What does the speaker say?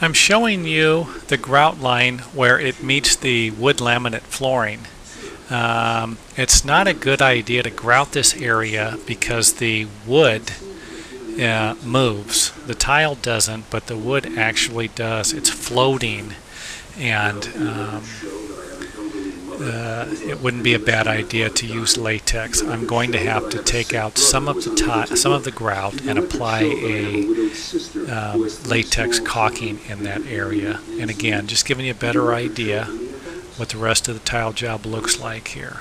I'm showing you the grout line where it meets the wood laminate flooring. Um, it's not a good idea to grout this area because the wood uh, moves. The tile doesn't, but the wood actually does. It's floating and um, uh, it wouldn't be a bad idea to use latex. I'm going to have to take out some of the some of the grout and apply a um, latex caulking in that area. And again, just giving you a better idea what the rest of the tile job looks like here.